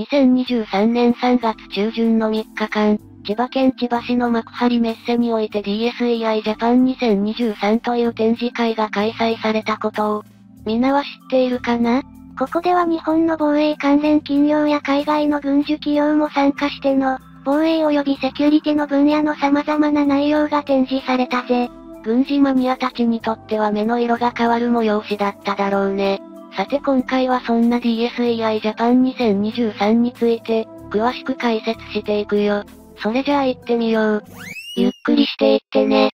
2023年3月中旬の3日間、千葉県千葉市の幕張メッセにおいて DSEI Japan 2023という展示会が開催されたことを、みんなは知っているかな？ここでは日本の防衛関連企業や海外の軍需企業も参加しての、防衛及びセキュリティの分野の様々な内容が展示されたぜ。軍事マニアたちにとっては目の色が変わる催しだっただろうね。さて今回はそんな DSEI Japan 2023について、詳しく解説していくよ。それじゃあ行ってみよう。ゆっくりしていってね。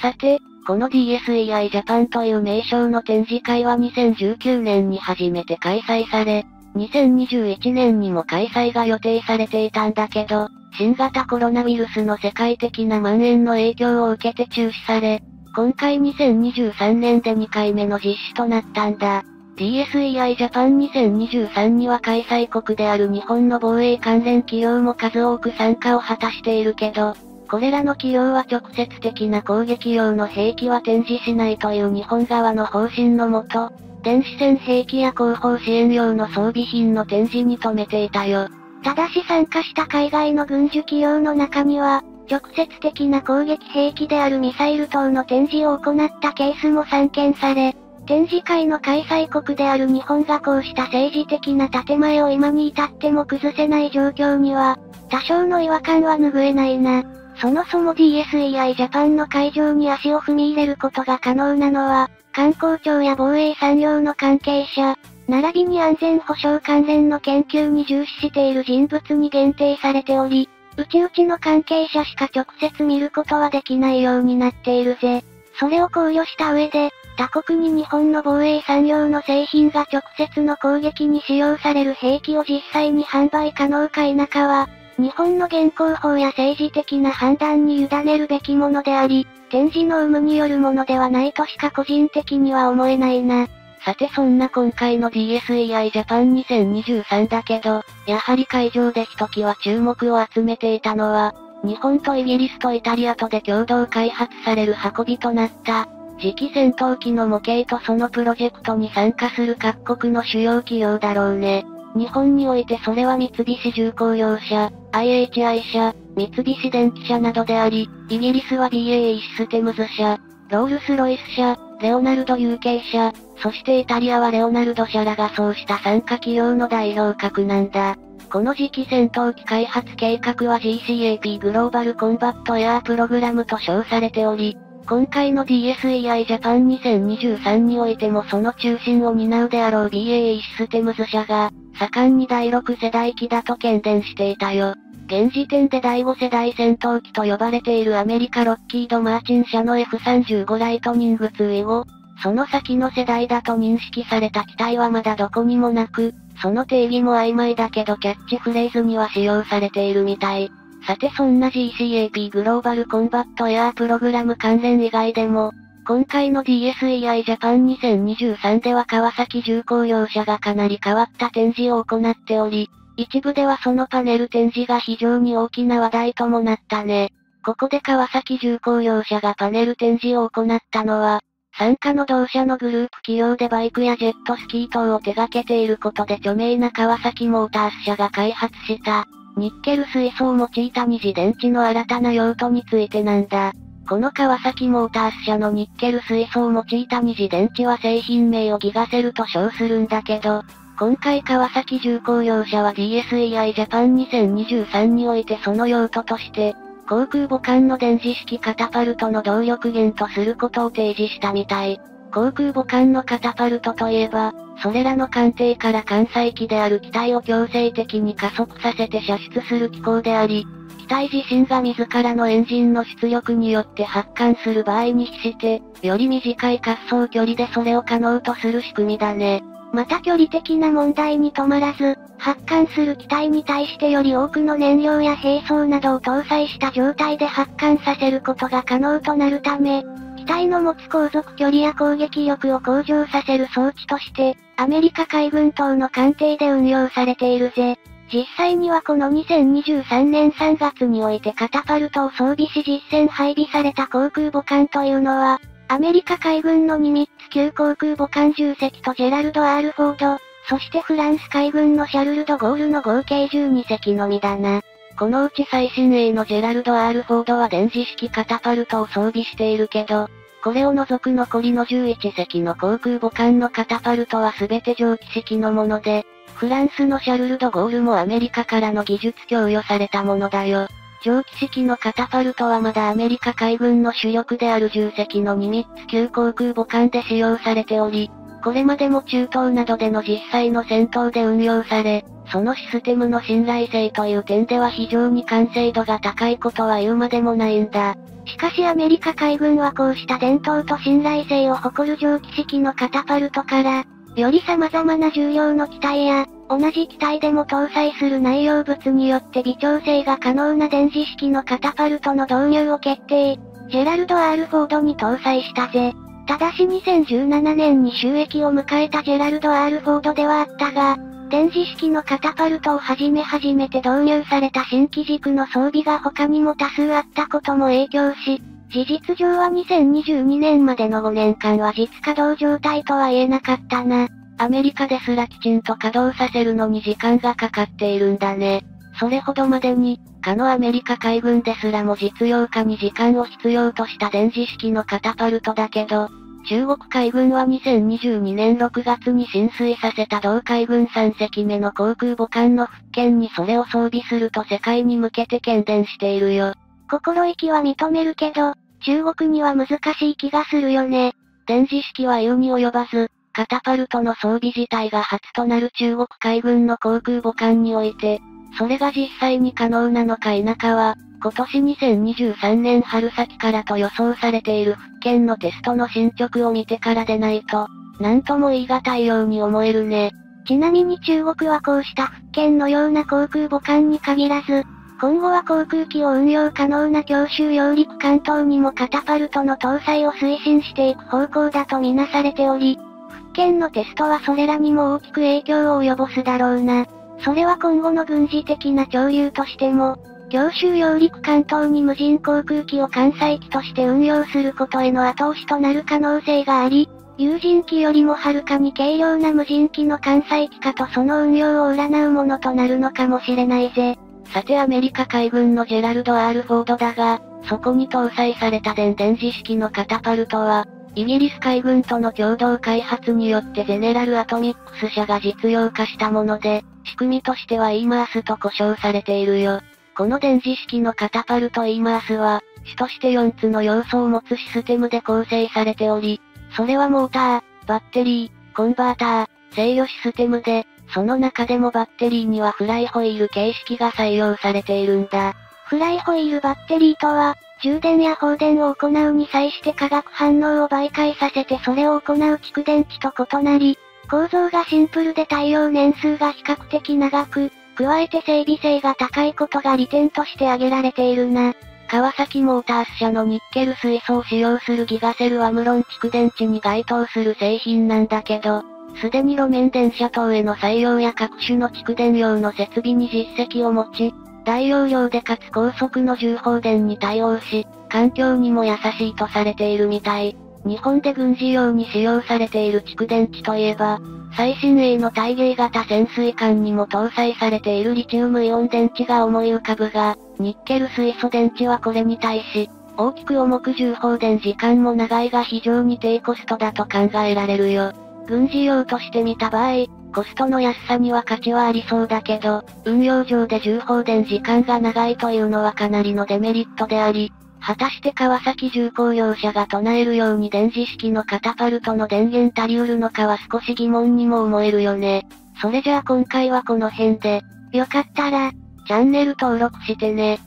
さて、この DSEI Japan という名称の展示会は2019年に初めて開催され、2021年にも開催が予定されていたんだけど、新型コロナウイルスの世界的な蔓延の影響を受けて中止され、今回2023年で2回目の実施となったんだ。DSEI Japan 2023には開催国である日本の防衛関連企業も数多く参加を果たしているけど、これらの企業は直接的な攻撃用の兵器は展示しないという日本側の方針のもと、電子戦兵器や後方支援用の装備品の展示に留めていたよ。ただし参加した海外の軍需企業の中には、直接的な攻撃兵器であるミサイル等の展示を行ったケースも散見され、展示会の開催国である日本がこうした政治的な建前を今に至っても崩せない状況には、多少の違和感は拭えないな。そもそも DSEI ジャパンの会場に足を踏み入れることが可能なのは、観光庁や防衛産業の関係者、並びに安全保障関連の研究に重視している人物に限定されており、内々の関係者しか直接見ることはできないようになっているぜ。それを考慮した上で、他国に日本の防衛産業の製品が直接の攻撃に使用される兵器を実際に販売可能か否かは、日本の現行法や政治的な判断に委ねるべきものであり、展示の有無によるものではないとしか個人的には思えないな。さてそんな今回の DSEI Japan 2023だけど、やはり会場でひときわ注目を集めていたのは、日本とイギリスとイタリアとで共同開発される運びとなった、次期戦闘機の模型とそのプロジェクトに参加する各国の主要企業だろうね。日本においてそれは三菱重工業社、IHI 社、三菱電機社などであり、イギリスは BAE システムズ社、ロールスロイス社、レオナルド UK 社、そしてイタリアはレオナルド社らがそうした参加企業の代表格なんだ。この次期戦闘機開発計画は GCAP グローバルコンバットエアープログラムと称されており、今回の DSEI Japan 2023においてもその中心を担うであろう BAE システムズ社が、盛んに第6世代機だと喧伝していたよ。現時点で第5世代戦闘機と呼ばれているアメリカロッキード・マーチン社の F35 ライトニング2以後、その先の世代だと認識された機体はまだどこにもなく、その定義も曖昧だけどキャッチフレーズには使用されているみたい。さてそんな GCAP グローバルコンバットエアープログラム関連以外でも、今回の DSEI Japan 2023では川崎重工業者がかなり変わった展示を行っており、一部ではそのパネル展示が非常に大きな話題ともなったね。ここで川崎重工業者がパネル展示を行ったのは、参加の同社のグループ企業でバイクやジェットスキー等を手掛けていることで著名な川崎モータース社が開発した、ニッケル水素を用いた二次電池の新たな用途についてなんだ。この川崎モータース社のニッケル水素を用いた二次電池は製品名をギガセルと称するんだけど、今回川崎重工業者は DSEI Japan 2023においてその用途として、航空母艦の電磁式カタパルトの動力源とすることを提示したみたい。航空母艦のカタパルトといえば、それらの艦艇から艦載機である機体を強制的に加速させて射出する機構であり、機体自身が自らのエンジンの出力によって発艦する場合に比して、より短い滑走距離でそれを可能とする仕組みだね。また距離的な問題に止まらず、発艦する機体に対してより多くの燃料や兵装などを搭載した状態で発艦させることが可能となるため、機体の持つ航続距離や攻撃力を向上させる装置として、アメリカ海軍等の艦艇で運用されているぜ。実際にはこの2023年3月においてカタパルトを装備し実戦配備された航空母艦というのは、アメリカ海軍のニミッツ級航空母艦重隻とジェラルド・アールフォード、そしてフランス海軍のシャルル・ド・ゴールの合計12隻のみだな。このうち最新鋭のジェラルド・アール・フォードは電磁式カタパルトを装備しているけど、これを除く残りの11隻の航空母艦のカタパルトは全て蒸気式のもので、フランスのシャルル・ド・ゴールもアメリカからの技術供与されたものだよ。蒸気式のカタパルトはまだアメリカ海軍の主力である重隻のニミッツ級航空母艦で使用されており、これまでも中東などでの実際の戦闘で運用され、そのシステムの信頼性という点では非常に完成度が高いことは言うまでもないんだ。しかしアメリカ海軍はこうした伝統と信頼性を誇る蒸気式のカタパルトから、より様々な重量の機体や、同じ機体でも搭載する内容物によって微調整が可能な電磁式のカタパルトの導入を決定。ジェラルド・アールフォードに搭載したぜ。ただし2017年に収益を迎えたジェラルド・アールフォードではあったが、電磁式のカタパルトをはじめ初めて導入された新機軸の装備が他にも多数あったことも影響し、事実上は2022年までの5年間は実稼働状態とは言えなかったな。アメリカですらきちんと稼働させるのに時間がかかっているんだね。それほどまでに、かのアメリカ海軍ですらも実用化に時間を必要とした電磁式のカタパルトだけど、中国海軍は2022年6月に浸水させた同海軍3隻目の航空母艦の復権にそれを装備すると世界に向けて喧伝しているよ。心意気は認めるけど、中国には難しい気がするよね。電磁式は言うに及ばず、カタパルトの装備自体が初となる中国海軍の航空母艦において、それが実際に可能なのか否かは、今年2023年春先からと予想されている復権のテストの進捗を見てからでないと、なんとも言い難いように思えるね。ちなみに中国はこうした復権のような航空母艦に限らず、今後は航空機を運用可能な強襲揚陸艦等にもカタパルトの搭載を推進していく方向だとみなされており、復権のテストはそれらにも大きく影響を及ぼすだろうな。それは今後の軍事的な潮流としても、強襲揚陸艦等に無人航空機を艦載機として運用することへの後押しとなる可能性があり、有人機よりもはるかに軽量な無人機の艦載機かとその運用を占うものとなるのかもしれないぜ。さてアメリカ海軍のジェラルド・アールフォードだが、そこに搭載された電電磁式のカタパルトは、イギリス海軍との共同開発によってゼネラルアトミックス社が実用化したもので、仕組みとしては EMARS と呼称されているよ。この電磁式のカタパルト EMARS は、主として4つの要素を持つシステムで構成されており、それはモーター、バッテリー、コンバーター、制御システムで、その中でもバッテリーにはフライホイール形式が採用されているんだ。フライホイールバッテリーとは、充電や放電を行うに際して化学反応を媒介させてそれを行う蓄電池と異なり、構造がシンプルで耐用年数が比較的長く、加えて整備性が高いことが利点として挙げられているな。川崎モータース社のニッケル水素を使用するギガセルアムロン蓄電池に該当する製品なんだけど、すでに路面電車等への採用や各種の蓄電用の設備に実績を持ち、大容量でかつ高速の重放電に対応し、環境にも優しいとされているみたい。日本で軍事用に使用されている蓄電池といえば、最新鋭の体芸型潜水艦にも搭載されているリチウムイオン電池が思い浮かぶが、ニッケル水素電池はこれに対し、大きく重く重放電時間も長いが非常に低コストだと考えられるよ。軍事用として見た場合、コストの安さには価値はありそうだけど、運用上で重放電時間が長いというのはかなりのデメリットであり、果たして川崎重工業者が唱えるように電磁式のカタパルトの電源足りうるのかは少し疑問にも思えるよね。それじゃあ今回はこの辺で、よかったら、チャンネル登録してね。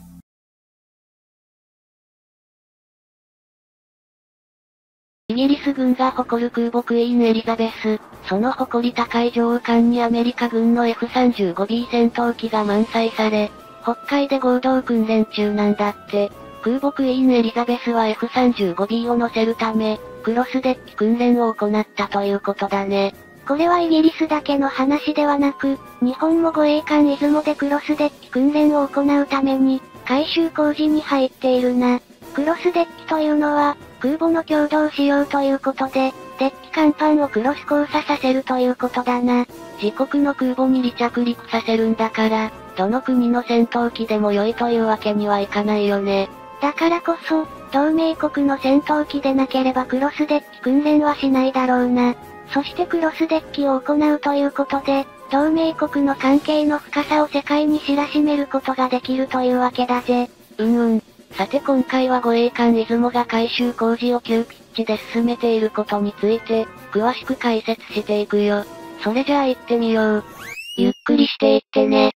イギリス軍が誇る空母クイーンエリザベス、その誇り高い上艦にアメリカ軍の F35B 戦闘機が満載され、北海で合同訓練中なんだって。空母クイーンエリザベスは F35B を乗せるため、クロスデッキ訓練を行ったということだね。これはイギリスだけの話ではなく、日本も護衛艦出雲でクロスデッキ訓練を行うために、改修工事に入っているな。クロスデッキというのは、空母の共同使用ということで、デッキ甲板をクロス交差させるということだな。自国の空母に離着陸させるんだから、どの国の戦闘機でも良いというわけにはいかないよね。だからこそ、同盟国の戦闘機でなければクロスデッキ訓練はしないだろうな。そしてクロスデッキを行うということで、同盟国の関係の深さを世界に知らしめることができるというわけだぜ。うんうん。さて今回は護衛艦出雲が改修工事を急ピッチで進めていることについて、詳しく解説していくよ。それじゃあ行ってみよう。ゆっくりしていってね。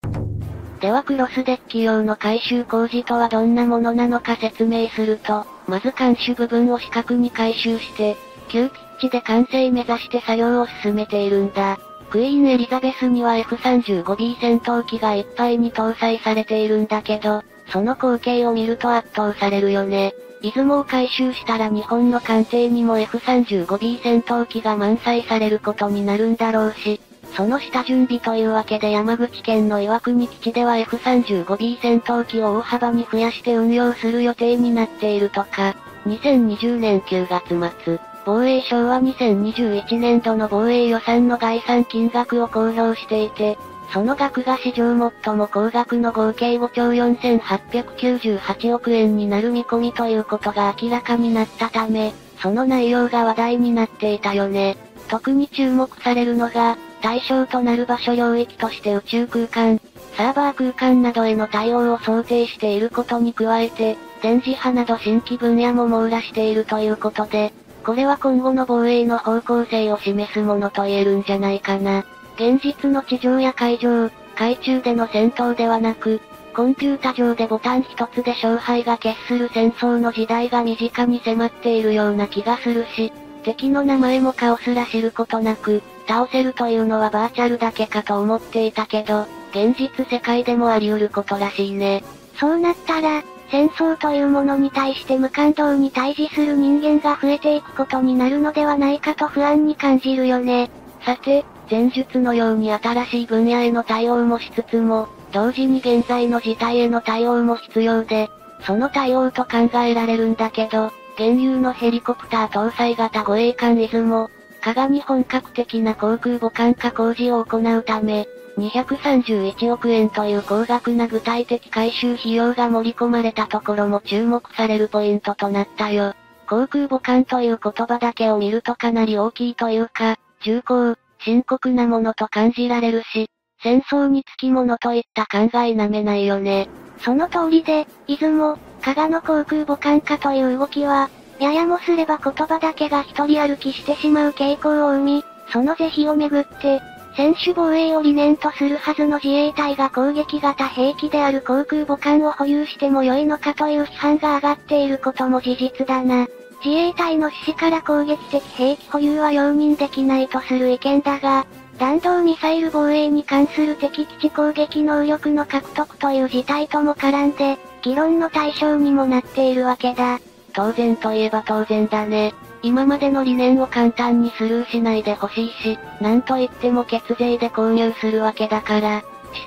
ではクロスデッキ用の改修工事とはどんなものなのか説明すると、まず監視部分を四角に改修して、急ピッチで完成目指して作業を進めているんだ。クイーンエリザベスには F35B 戦闘機がいっぱいに搭載されているんだけど、その光景を見ると圧倒されるよね。出雲を回収したら日本の艦艇にも F35B 戦闘機が満載されることになるんだろうし、その下準備というわけで山口県の岩国基地では F35B 戦闘機を大幅に増やして運用する予定になっているとか、2020年9月末、防衛省は2021年度の防衛予算の概算金額を公表していて、その額が史上最も高額の合計5兆4898億円になる見込みということが明らかになったため、その内容が話題になっていたよね。特に注目されるのが、対象となる場所領域として宇宙空間、サーバー空間などへの対応を想定していることに加えて、電磁波など新規分野も網羅しているということで、これは今後の防衛の方向性を示すものと言えるんじゃないかな。現実の地上や海上、海中での戦闘ではなく、コンピュータ上でボタン一つで勝敗が決する戦争の時代が身近に迫っているような気がするし、敵の名前も顔すら知ることなく、倒せるというのはバーチャルだけかと思っていたけど、現実世界でもあり得ることらしいね。そうなったら、戦争というものに対して無感動に対峙する人間が増えていくことになるのではないかと不安に感じるよね。さて、前述のように新しい分野への対応もしつつも、同時に現在の事態への対応も必要で、その対応と考えられるんだけど、現有のヘリコプター搭載型護衛艦出雲、加賀に本格的な航空母艦化工事を行うため、231億円という高額な具体的回収費用が盛り込まれたところも注目されるポイントとなったよ。航空母艦という言葉だけを見るとかなり大きいというか、重厚、深刻なものと感じられるし、戦争につきものといった考えなめないよね。その通りで、出雲、加賀の航空母艦化という動きは、ややもすれば言葉だけが一人歩きしてしまう傾向を生み、その是非をめぐって、専守防衛を理念とするはずの自衛隊が攻撃型兵器である航空母艦を保有しても良いのかという批判が上がっていることも事実だな。自衛隊の指揮から攻撃的兵器保有は容認できないとする意見だが、弾道ミサイル防衛に関する敵基地攻撃能力の獲得という事態とも絡んで、議論の対象にもなっているわけだ。当然といえば当然だね。今までの理念を簡単にスルーしないでほしいし、なんといっても血税で購入するわけだから、し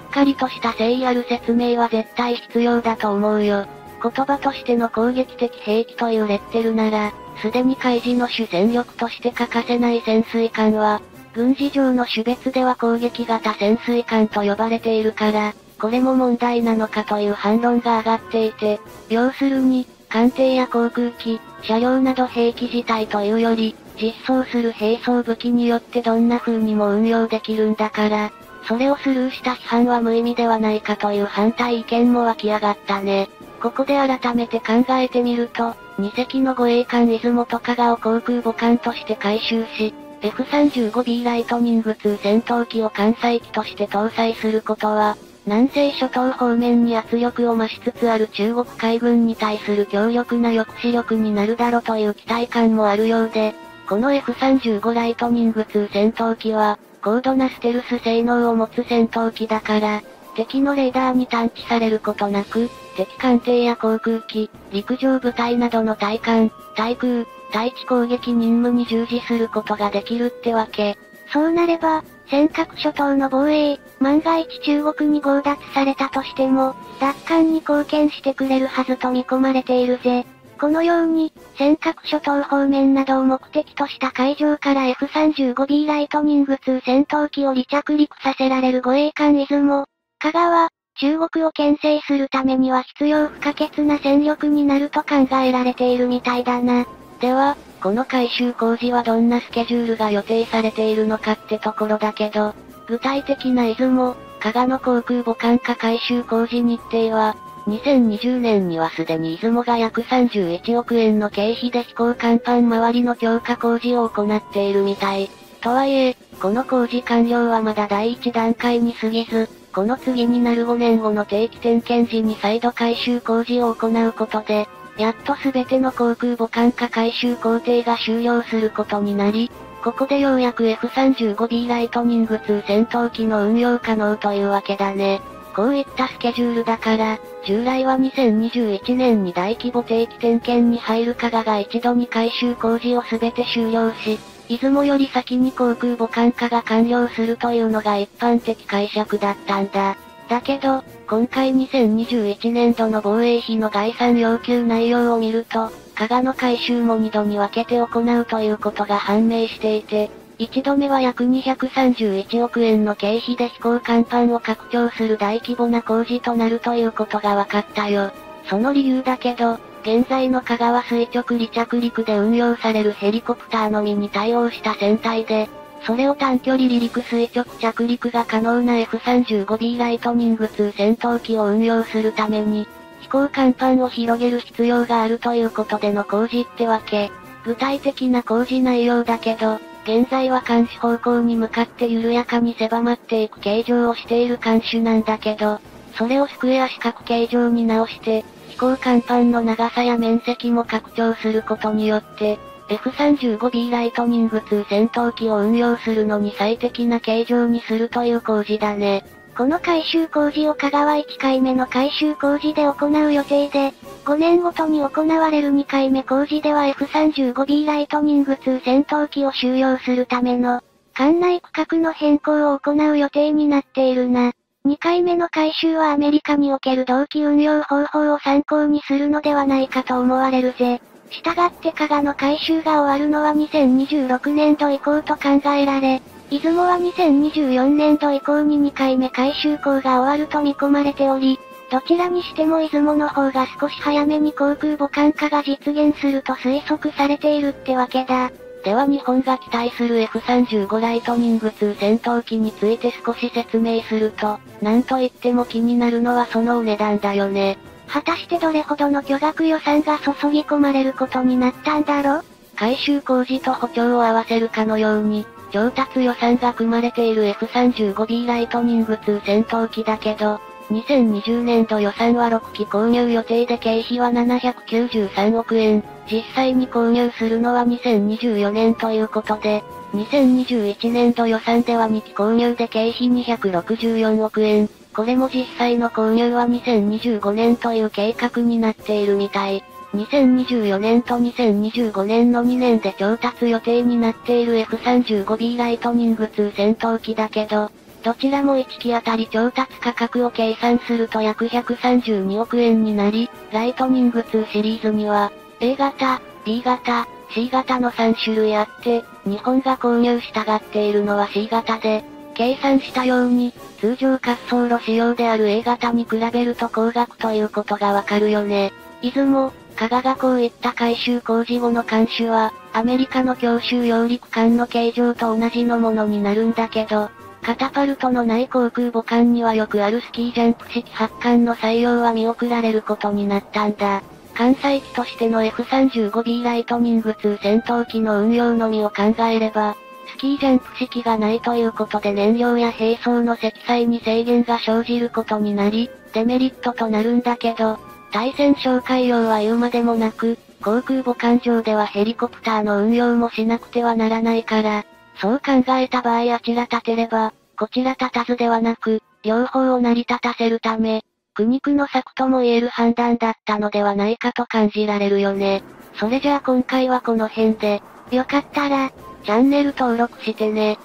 っかりとした誠意ある説明は絶対必要だと思うよ。言葉としての攻撃的兵器というレッテルなら、すでに海事の主戦力として欠かせない潜水艦は、軍事上の種別では攻撃型潜水艦と呼ばれているから、これも問題なのかという反論が上がっていて、要するに、艦艇や航空機、車両など兵器自体というより、実装する兵装武器によってどんな風にも運用できるんだから、それをスルーした批判は無意味ではないかという反対意見も湧き上がったね。ここで改めて考えてみると、2隻の護衛艦出雲と加賀を航空母艦として回収し、F35B ライトニング2戦闘機を艦載機として搭載することは、南西諸島方面に圧力を増しつつある中国海軍に対する強力な抑止力になるだろうという期待感もあるようで、この F35 ライトニング2戦闘機は、高度なステルス性能を持つ戦闘機だから、敵のレーダーに探知されることなく、敵艦艇や航空機、陸上部隊などの対艦、対空、対地攻撃任務に従事することができるってわけ。そうなれば、尖閣諸島の防衛、万が一中国に強奪されたとしても、奪還に貢献してくれるはずと見込まれているぜ。このように、尖閣諸島方面などを目的とした海上から F35B ライトニング2戦闘機を離着陸させられる護衛艦出雲、香川、中国を牽制するためには必要不可欠な戦力になると考えられているみたいだな。では、この改修工事はどんなスケジュールが予定されているのかってところだけど、具体的な出雲、加賀の航空母艦化改修工事日程は、2020年にはすでに出雲が約31億円の経費で飛行甲板周りの強化工事を行っているみたい。とはいえ、この工事完了はまだ第一段階に過ぎず、この次になる5年後の定期点検時に再度改修工事を行うことで、やっとすべての航空母艦化改修工程が終了することになり、ここでようやく F35B ライトニング2戦闘機の運用可能というわけだね。こういったスケジュールだから、従来は2021年に大規模定期点検に入る加賀が一度に改修工事をすべて終了し、出雲より先に航空母艦化が完了するというのが一般的解釈だったんだ。だけど、今回2021年度の防衛費の概算要求内容を見ると、加賀の改修も2度に分けて行うということが判明していて、1度目は約231億円の経費で飛行甲板を拡張する大規模な工事となるということが分かったよ。その理由だけど、現在の香川垂直離着陸で運用されるヘリコプターのみに対応した船体で、それを短距離離陸垂直着陸が可能な F35B ライトニング2戦闘機を運用するために、飛行甲板を広げる必要があるということでの工事ってわけ。具体的な工事内容だけど、現在は監視方向に向かって緩やかに狭まっていく形状をしている監視なんだけど、それをスクエア四角形状に直して、飛行甲板の長さや面積も拡張することによって、F35B ライトニング2戦闘機を運用するのに最適な形状にするという工事だね。この改修工事を香川1回目の改修工事で行う予定で、5年ごとに行われる2回目工事では F35B ライトニング2戦闘機を収容するための、艦内区画の変更を行う予定になっているな。2回目の改修はアメリカにおける同期運用方法を参考にするのではないかと思われるぜ。したがって加賀の改修が終わるのは2026年度以降と考えられ、出雲は2024年度以降に2回目改修工が終わると見込まれており、どちらにしても出雲の方が少し早めに航空母艦化が実現すると推測されているってわけだ。では日本が期待する F35 ライトニング2戦闘機について少し説明すると、なんといっても気になるのはそのお値段だよね。果たしてどれほどの巨額予算が注ぎ込まれることになったんだろ改修工事と補強を合わせるかのように、調達予算が組まれている F35B ライトニング2戦闘機だけど、2020年度予算は6機購入予定で経費は793億円。実際に購入するのは2024年ということで、2021年度予算では2機購入で経費264億円。これも実際の購入は2025年という計画になっているみたい。2024年と2025年の2年で調達予定になっている F35B ライトニング2戦闘機だけど、どちらも1機当たり調達価格を計算すると約132億円になり、ライトニング2シリーズには、A 型、B 型、C 型の3種類あって、日本が購入したがっているのは C 型で、計算したように、通常滑走路仕様である A 型に比べると高額ということがわかるよね。出雲、加賀がこういった改修工事後の監視は、アメリカの強襲揚陸艦の形状と同じのものになるんだけど、カタパルトのない航空母艦にはよくあるスキージャンプ式発艦の採用は見送られることになったんだ。艦載機としての F35B ライトニング2戦闘機の運用のみを考えれば、スキージャンプ式がないということで燃料や並走の積載に制限が生じることになり、デメリットとなるんだけど、対戦紹介用は言うまでもなく、航空母艦上ではヘリコプターの運用もしなくてはならないから、そう考えた場合あちら立てれば、こちら立たずではなく、両方を成り立たせるため、苦肉の策とも言える判断だったのではないかと感じられるよね。それじゃあ今回はこの辺で、よかったら、チャンネル登録してね。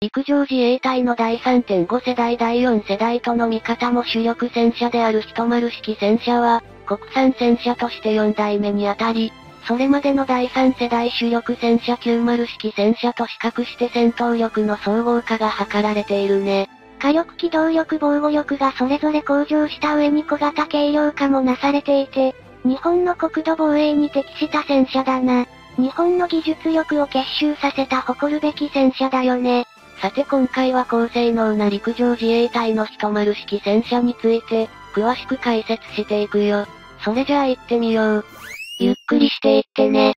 陸上自衛隊の第3.5世代第4世代との見方も主力戦車である一丸式戦車は、国産戦車として4代目にあたり、それまでの第3世代主力戦車90式戦車と比較して戦闘力の総合化が図られているね。火力機動力防護力がそれぞれ向上した上に小型軽量化もなされていて、日本の国土防衛に適した戦車だな。日本の技術力を結集させた誇るべき戦車だよね。さて今回は高性能な陸上自衛隊の一丸式戦車について、詳しく解説していくよ。それじゃあ行ってみよう。ゆっくりしていってね。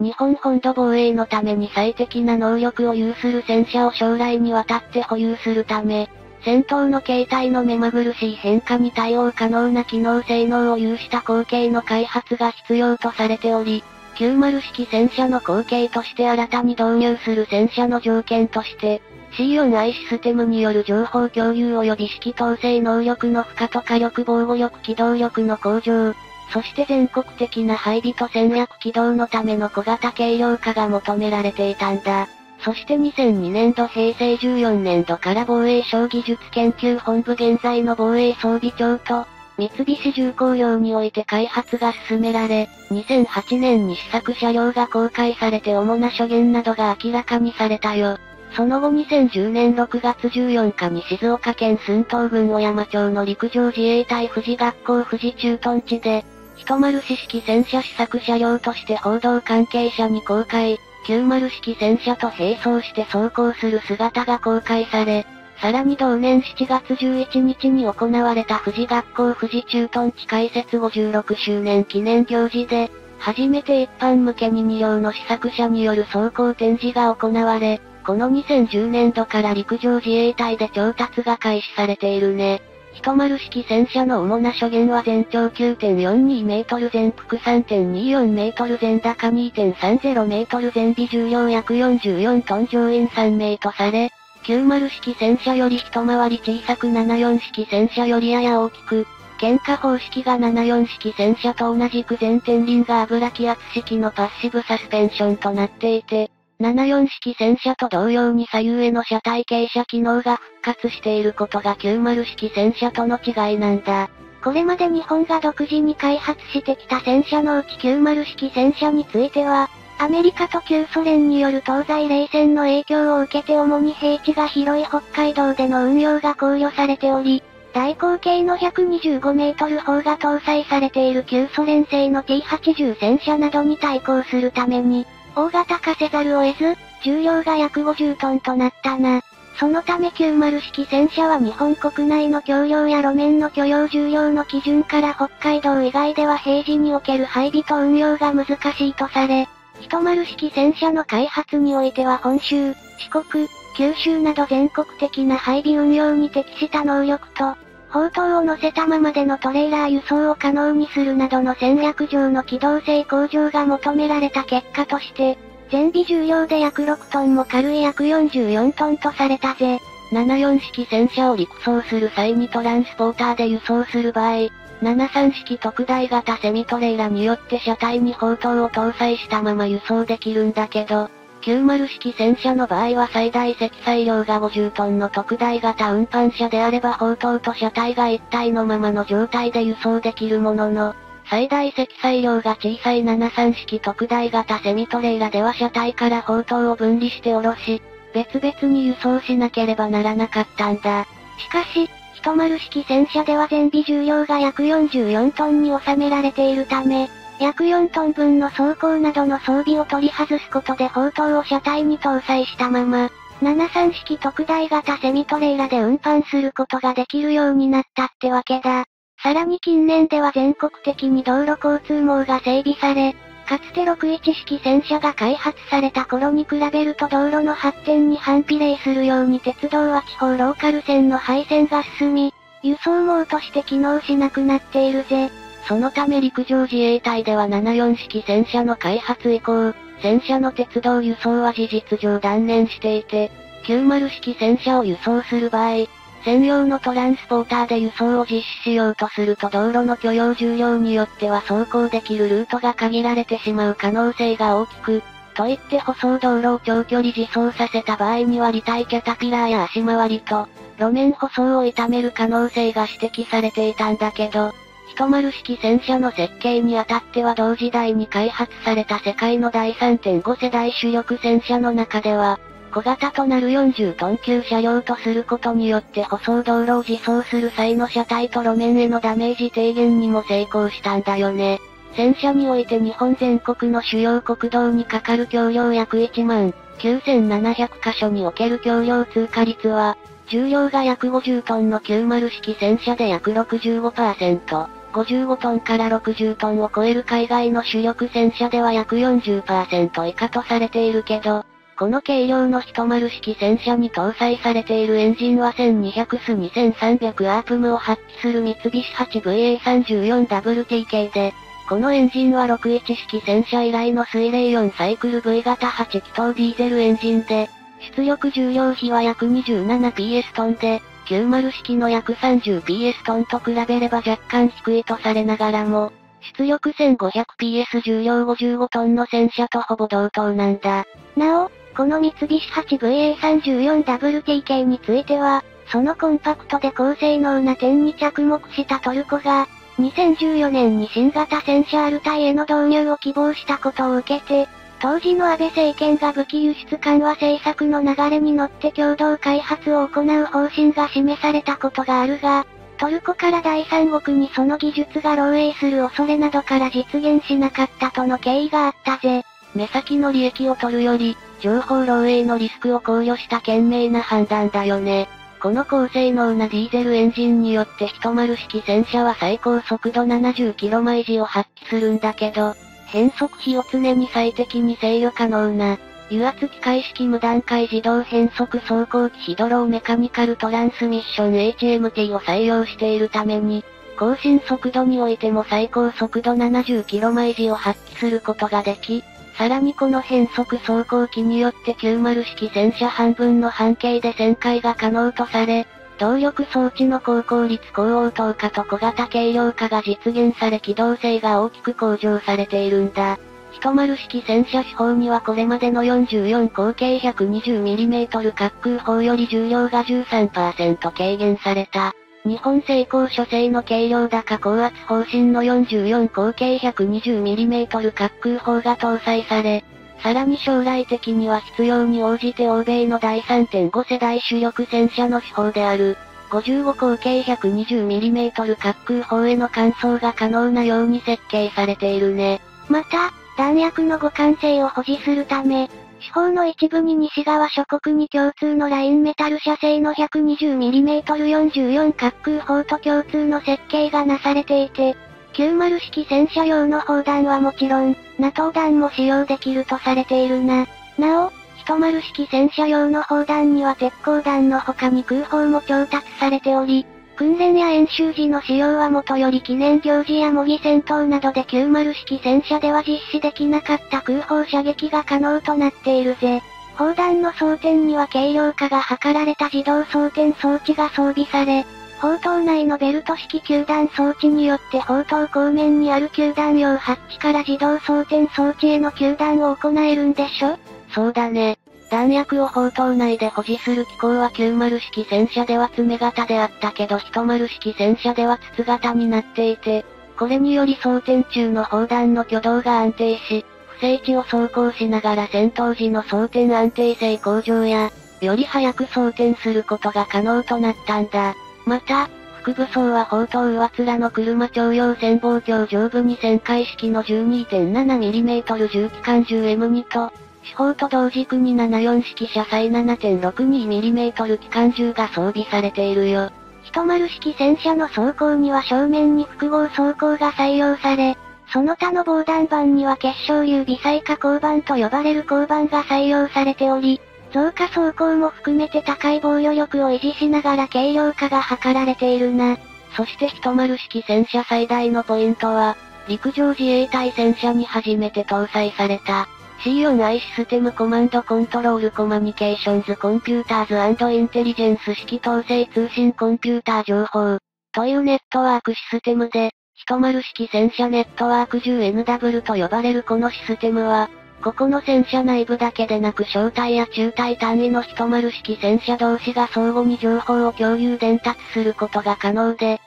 日本本土防衛のために最適な能力を有する戦車を将来にわたって保有するため、戦闘の形態の目まぐるしい変化に対応可能な機能性能を有した後継の開発が必要とされており、90式戦車の後継として新たに導入する戦車の条件として、C4I システムによる情報共有及び指揮統制能力の負荷と火力防護力機動力の向上、そして全国的な配備と戦略起動のための小型軽量化が求められていたんだ。そして2002年度平成14年度から防衛省技術研究本部現在の防衛装備庁と、三菱重工業において開発が進められ、2008年に試作車両が公開されて主な諸言などが明らかにされたよ。その後2010年6月14日に静岡県寸東郡小山町の陸上自衛隊富士学校富士駐屯地で、一丸四式戦車試作車両として報道関係者に公開、90式戦車と並走して走行する姿が公開され、さらに同年7月11日に行われた富士学校富士駐屯地開設56周年記念行事で、初めて一般向けに2両の試作車による走行展示が行われ、この2010年度から陸上自衛隊で調達が開始されているね。一丸式戦車の主な諸言は全長9.42メートル全幅3.24メートル全高2.30メートル全微重量約44トン乗員3名とされ、90式戦車より一回り小さく74式戦車よりやや大きく、喧嘩方式が74式戦車と同じく全天輪が油気圧式のパッシブサスペンションとなっていて、74式戦車と同様に左右への車体傾斜機能が復活していることが90式戦車との違いなんだ。これまで日本が独自に開発してきた戦車のうち90式戦車については、アメリカと旧ソ連による東西冷戦の影響を受けて主に平地が広い北海道での運用が考慮されており、大口径の125メートル砲が搭載されている旧ソ連製の T80 戦車などに対抗するために、大型化せざるを得ず、重量が約50トンとなったな。そのため90式戦車は日本国内の橋梁や路面の許容重量の基準から北海道以外では平時における配備と運用が難しいとされ、一丸式戦車の開発においては本州、四国、九州など全国的な配備運用に適した能力と、砲塔を乗せたままでのトレーラー輸送を可能にするなどの戦略上の機動性向上が求められた結果として、全備重量で約6トンも軽い約44トンとされたぜ。74式戦車を陸送する際にトランスポーターで輸送する場合、73式特大型セミトレーラによって車体に砲塔を搭載したまま輸送できるんだけど、90式戦車の場合は最大積載量が50トンの特大型運搬車であれば砲塔と車体が一体のままの状態で輸送できるものの、最大積載量が小さい73式特大型セミトレーラでは車体から砲塔を分離して下ろし、別々に輸送しなければならなかったんだ。しかし、一丸式戦車では全備重量が約44トンに収められているため、約4トン分の装甲などの装備を取り外すことで砲塔を車体に搭載したまま、73式特大型セミトレーラで運搬することができるようになったってわけだ。さらに近年では全国的に道路交通網が整備され、かつて61式戦車が開発された頃に比べると道路の発展に反比例するように鉄道は地方ローカル線の配線が進み、輸送網として機能しなくなっているぜ。そのため陸上自衛隊では74式戦車の開発以降、戦車の鉄道輸送は事実上断念していて、90式戦車を輸送する場合、専用のトランスポーターで輸送を実施しようとすると道路の許容重量によっては走行できるルートが限られてしまう可能性が大きく、といって舗装道路を長距離自走させた場合には離体キャタピラーや足回りと、路面舗装を傷める可能性が指摘されていたんだけど、10式戦車の設計にあたっては同時代に開発された世界の第3.5世代主力戦車の中では、小型となる40トン級車両とすることによって舗装道路を自走する際の車体と路面へのダメージ低減にも成功したんだよね。戦車において日本全国の主要国道にかかる橋梁約1万9700箇所における橋梁通過率は、重量が約50トンの90式戦車で約65%、55トンから60トンを超える海外の主力戦車では約40%以下とされているけど、この軽量の10式戦車に搭載されているエンジンは1200ス2300アープムを発揮する三菱 8VA34WT 系で、このエンジンは61式戦車以来の水冷4サイクル V 型8気筒ディーゼルエンジンで、出力重量比は約 27PS トンで、90式の約 30PS トンと比べれば若干低いとされながらも、出力 1500PS 重量55トンの戦車とほぼ同等なんだ。なお、この三菱 8VA34WT 系については、そのコンパクトで高性能な点に着目したトルコが、2014年に新型戦車アルタイへの導入を希望したことを受けて、当時の安倍政権が武器輸出緩和政策の流れに乗って共同開発を行う方針が示されたことがあるが、トルコから第三国にその技術が漏洩する恐れなどから実現しなかったとの経緯があったぜ。目先の利益を取るより、情報漏洩のリスクを考慮した賢明な判断だよね。この高性能なディーゼルエンジンによって10式戦車は最高速度 70km 毎時を発揮するんだけど、変速比を常に最適に制御可能な、油圧機械式無段階自動変速走行機ヒドローメカニカルトランスミッション HMT を採用しているために、更新速度においても最高速度 70km 毎時を発揮することができ、さらにこの変速走行機によって90式戦車半分の半径で旋回が可能とされ、動力装置の高効率高応答化と小型軽量化が実現され機動性が大きく向上されているんだ。10式戦車手法にはこれまでの44口径 120mm 滑空砲より重量が13%軽減された。日本製鋼書製の軽量高高圧方針の44口径 120mm 滑空砲が搭載され、さらに将来的には必要に応じて欧米の第3.5世代主力戦車の手法である、55口径 120mm 滑空砲への換装が可能なように設計されているね。また、弾薬の互換性を保持するため、四方の一部に西側諸国に共通のラインメタル社製の 120mm44 滑空砲と共通の設計がなされていて、90式戦車用の砲弾はもちろん、NATO 弾も使用できるとされているな。なお、10式戦車用の砲弾には鉄鋼弾の他に空砲も調達されており、訓練や演習時の使用はもとより記念行事や模擬戦闘などで90式戦車では実施できなかった空砲射撃が可能となっているぜ。砲弾の装填には軽量化が図られた自動装填装置が装備され、砲塔内のベルト式球弾装置によって砲塔後面にある球弾用ハッチから自動装填装置への球弾を行えるんでしょ？そうだね。弾薬を砲塔内で保持する機構は90式戦車では爪型であったけど10式戦車では筒型になっていて、これにより装填中の砲弾の挙動が安定し、不正地を走行しながら戦闘時の装填安定性向上や、より早く装填することが可能となったんだ。また、副武装は砲塔上面の車徴用潜望鏡上部に旋回式の 12.7mm 重機関銃 M2 と、四方と同軸に74式車載 7.62mm 機関銃が装備されているよ。10式戦車の装甲には正面に複合装甲が採用され、その他の防弾板には結晶流微細化鋼板と呼ばれる鋼板が採用されており、増加走行も含めて高い防御力を維持しながら軽量化が図られているな。そして10式戦車最大のポイントは、陸上自衛隊戦車に初めて搭載された、C4i システムコマンドコントロールコマニケーションズコンピューターズインテリジェンス式統制通信コンピューター情報というネットワークシステムで、10式戦車ネットワーク 10NW と呼ばれるこのシステムは、ここの戦車内部だけでなく小隊や中隊単位の一丸式戦車同士が相互に情報を共有伝達することが可能で、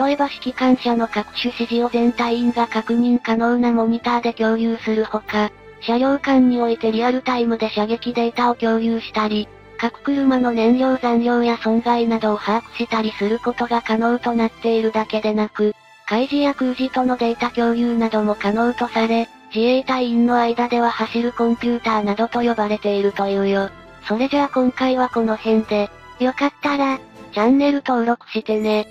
例えば指揮官車の各種指示を全隊員が確認可能なモニターで共有するほか、車両間においてリアルタイムで射撃データを共有したり、各車の燃料残量や損害などを把握したりすることが可能となっているだけでなく、海事や空事とのデータ共有なども可能とされ、自衛隊員の間では走るコンピューターなどと呼ばれているというよ。それじゃあ今回はこの辺で、よかったら、チャンネル登録してね。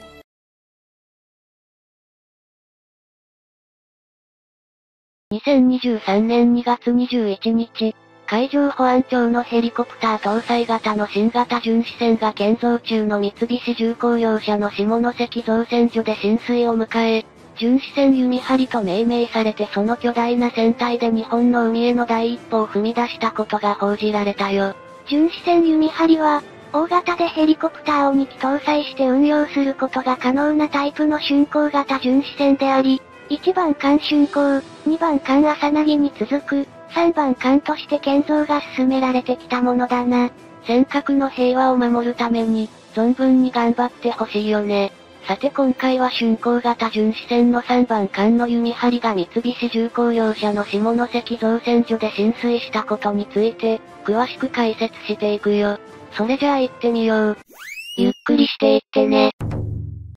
2023年2月21日、海上保安庁のヘリコプター搭載型の新型巡視船が建造中の三菱重工業者の下関造船所で浸水を迎え、巡視船弓張と命名されてその巨大な船体で日本の海への第一歩を踏み出したことが報じられたよ。巡視船弓張は、大型でヘリコプターを2機搭載して運用することが可能なタイプの竣工型巡視船であり、1番艦竣工、2番艦朝なぎに続く、3番艦として建造が進められてきたものだな。尖閣の平和を守るために、存分に頑張ってほしいよね。さて今回は竣工型巡視船の3番艦の弓張が三菱重工業者の下関造船所で浸水したことについて、詳しく解説していくよ。それじゃあ行ってみよう。ゆっくりしていってね。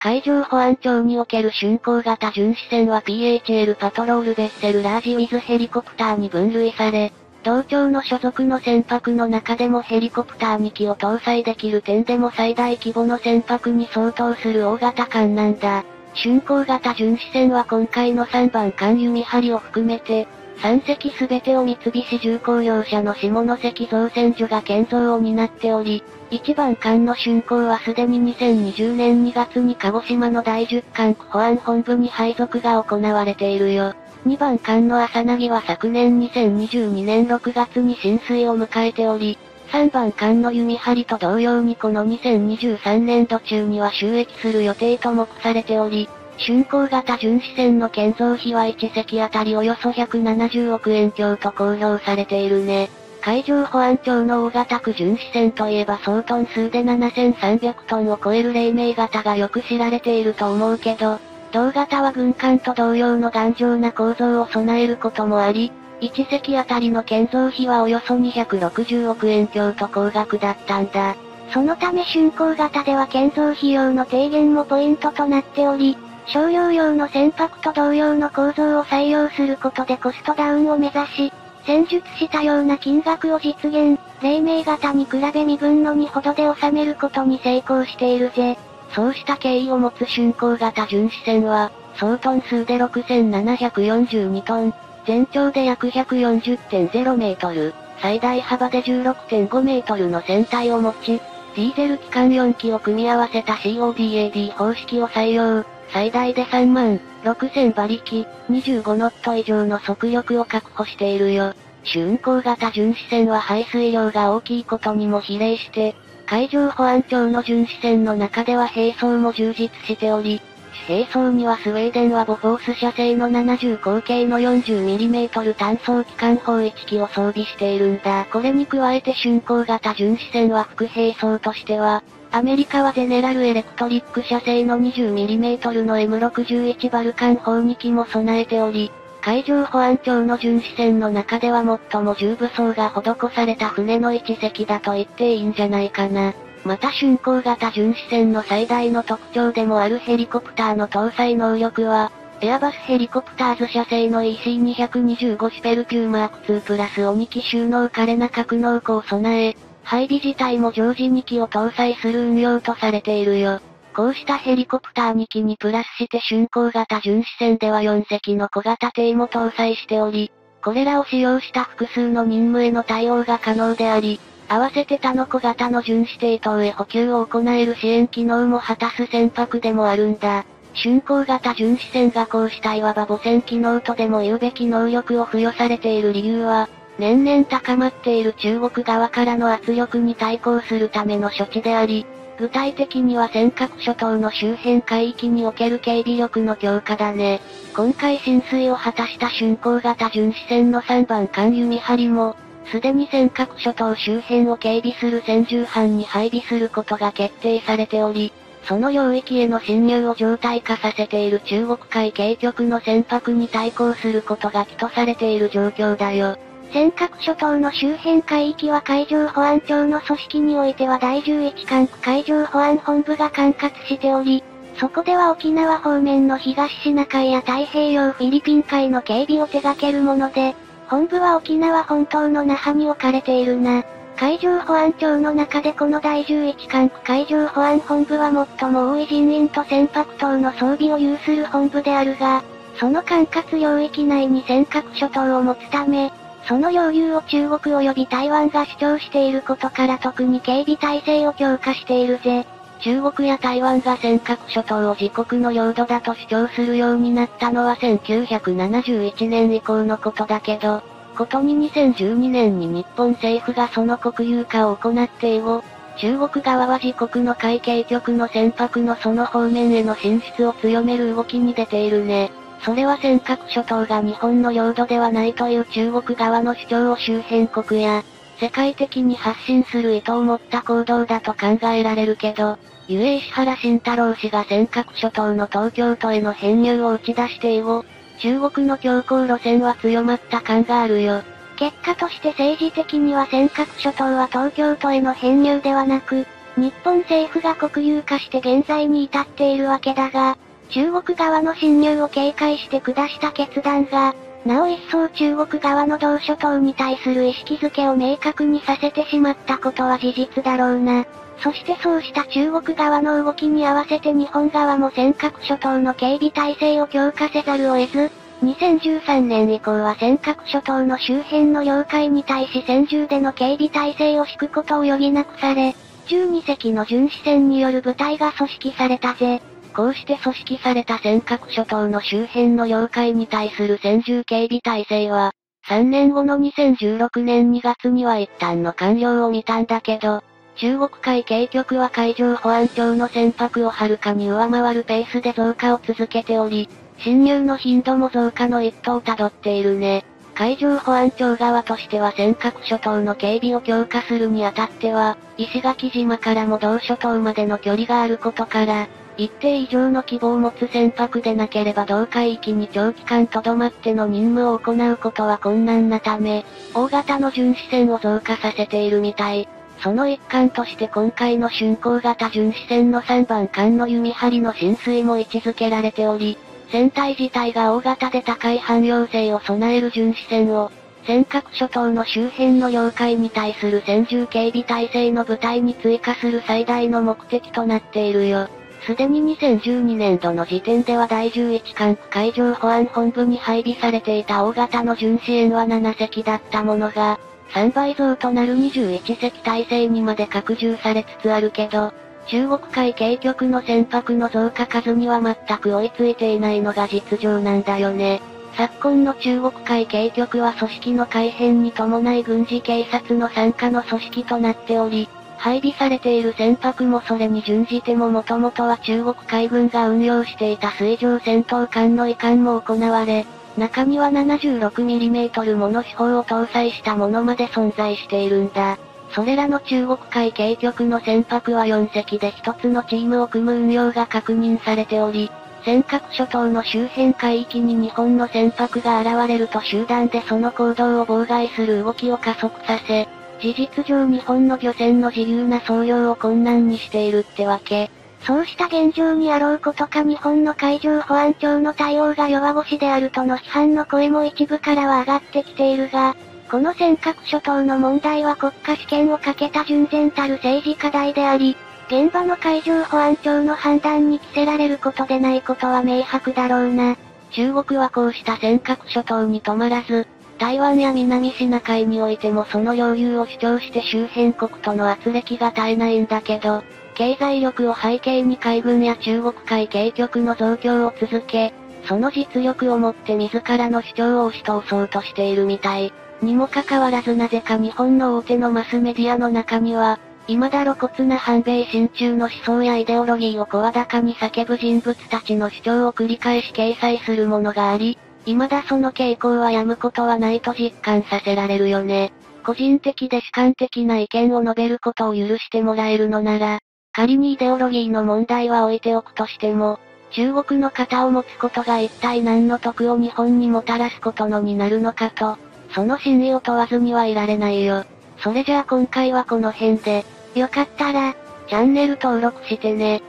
海上保安庁における竣工型巡視船は PHL パトロールベッセルラージウィズヘリコプターに分類され、同庁の所属の船舶の中でもヘリコプター2機を搭載できる点でも最大規模の船舶に相当する大型艦なんだ。竣工型巡視船は今回の3番艦弓張を含めて、3隻すべてを三菱重工業者の下関造船所が建造を担っており、1番艦の竣工はすでに2020年2月に鹿児島の第10艦保安本部に配属が行われているよ。2番艦の朝なぎは昨年2022年6月に浸水を迎えており、3番艦の弓張りと同様にこの2023年度中には収益する予定と目されており、竣工型巡視船の建造費は1隻あたりおよそ170億円強と公表されているね。海上保安庁の大型区巡視船といえば総トン数で7300トンを超える黎明型がよく知られていると思うけど、同型は軍艦と同様の頑丈な構造を備えることもあり、1隻あたりの建造費はおよそ260億円強と高額だったんだ。そのため竣工型では建造費用の低減もポイントとなっており、商用用の船舶と同様の構造を採用することでコストダウンを目指し、戦術したような金額を実現、黎明型に比べ身分の2ほどで収めることに成功しているぜ。そうした経緯を持つ竣工型巡視船は、総トン数で6742トン、全長で約140.0メートル、最大幅で16.5メートルの船体を持ち、ディーゼル機関4機を組み合わせた CODAD 方式を採用、最大で3万6000馬力、25ノット以上の速力を確保しているよ。竣工型巡視船は排水量が大きいことにも比例して、海上保安庁の巡視船の中では並走も充実しており、並走にはスウェーデンはボフォース社製の70口径の 40mm 単装機関砲1機を装備しているんだ。これに加えて竣工型巡視船は副並走としては、アメリカはゼネラルエレクトリック社製の 20mm の M61 バルカン砲2機も備えており、海上保安庁の巡視船の中では最も重武装が施された船の一隻だと言っていいんじゃないかな。また竣工型巡視船の最大の特徴でもあるヘリコプターの搭載能力は、エアバスヘリコプターズ社製の EC225 シペルキューマーク2プラスを2機収納可レな格納庫を備え、配備自体も常時2機を搭載する運用とされているよ。こうしたヘリコプター2機にプラスして竣工型巡視船では4隻の小型艇も搭載しており、これらを使用した複数の任務への対応が可能であり、合わせて他の小型の巡視艇等へ補給を行える支援機能も果たす船舶でもあるんだ。竣工型巡視船がこうしたいわば母船機能とでも言うべき能力を付与されている理由は、年々高まっている中国側からの圧力に対抗するための処置であり、具体的には尖閣諸島の周辺海域における警備力の強化だね。今回浸水を果たした竣工型巡視船の3番艦弓張りも、すでに尖閣諸島周辺を警備する戦従班に配備することが決定されており、その領域への侵入を常態化させている中国海警局の船舶に対抗することが期とされている状況だよ。尖閣諸島の周辺海域は海上保安庁の組織においては第11管区海上保安本部が管轄しており、そこでは沖縄方面の東シナ海や太平洋フィリピン海の警備を手掛けるもので、本部は沖縄本島の那覇に置かれているな。海上保安庁の中でこの第11管区海上保安本部は最も多い人員と船舶等の装備を有する本部であるが、その管轄領域内に尖閣諸島を持つため、その領有を中国及び台湾が主張していることから特に警備体制を強化しているぜ。中国や台湾が尖閣諸島を自国の領土だと主張するようになったのは1971年以降のことだけど、ことに2012年に日本政府がその国有化を行って以後、中国側は自国の海警局の船舶のその方面への進出を強める動きに出ているね。それは尖閣諸島が日本の領土ではないという中国側の主張を周辺国や、世界的に発信する意図を持った行動だと考えられるけど、ゆえ石原慎太郎氏が尖閣諸島の東京都への編入を打ち出して以後、中国の強硬路線は強まった感があるよ。結果として政治的には尖閣諸島は東京都への編入ではなく、日本政府が国有化して現在に至っているわけだが、中国側の侵入を警戒して下した決断が、なお一層中国側の同諸島に対する意識づけを明確にさせてしまったことは事実だろうな。そしてそうした中国側の動きに合わせて日本側も尖閣諸島の警備体制を強化せざるを得ず、2013年以降は尖閣諸島の周辺の領海に対し戦銃での警備体制を敷くことを余儀なくされ、12隻の巡視船による部隊が組織されたぜ。こうして組織された尖閣諸島の周辺の領海に対する戦銃警備体制は、3年後の2016年2月には一旦の完了を見たんだけど、中国海警局は海上保安庁の船舶をはるかに上回るペースで増加を続けており、侵入の頻度も増加の一途をたどっているね。海上保安庁側としては尖閣諸島の警備を強化するにあたっては、石垣島からも同諸島までの距離があることから、一定以上の希望を持つ船舶でなければ同海域に長期間留まっての任務を行うことは困難なため、大型の巡視船を増加させているみたい。その一環として今回の竣工型巡視船の3番艦の弓張りの浸水も位置づけられており、船体自体が大型で高い汎用性を備える巡視船を、尖閣諸島の周辺の領海に対する戦銃警備体制の部隊に追加する最大の目的となっているよ。すでに2012年度の時点では第11艦海上保安本部に配備されていた大型の巡視船は7隻だったものが、3倍増となる21隻体制にまで拡充されつつあるけど、中国海警局の船舶の増加数には全く追いついていないのが実情なんだよね。昨今の中国海警局は組織の改変に伴い軍事警察の参加の組織となっており、配備されている船舶もそれに準じてももともとは中国海軍が運用していた水上戦闘艦の移管も行われ、中には 76mm もの手法を搭載したものまで存在しているんだ。それらの中国海警局の船舶は4隻で1つのチームを組む運用が確認されており、尖閣諸島の周辺海域に日本の船舶が現れると集団でその行動を妨害する動きを加速させ、事実上日本の漁船の自由な操業を困難にしているってわけ。そうした現状にあろうことか日本の海上保安庁の対応が弱腰であるとの批判の声も一部からは上がってきているが、この尖閣諸島の問題は国家試験をかけた純然たる政治課題であり、現場の海上保安庁の判断に着せられることでないことは明白だろうな。中国はこうした尖閣諸島に止まらず、台湾や南シナ海においてもその領有を主張して周辺国との圧力が絶えないんだけど、経済力を背景に海軍や中国海警局の増強を続け、その実力をもって自らの主張を押し通そうとしているみたい。にもかかわらずなぜか日本の大手のマスメディアの中には、未だ露骨な反米親中の思想やイデオロギーを声高に叫ぶ人物たちの主張を繰り返し掲載するものがあり、未だその傾向はやむことはないと実感させられるよね。個人的で主観的な意見を述べることを許してもらえるのなら、仮にイデオロギーの問題は置いておくとしても、中国の型を持つことが一体何の得を日本にもたらすことのになるのかと、その真意を問わずにはいられないよ。それじゃあ今回はこの辺で、よかったら、チャンネル登録してね。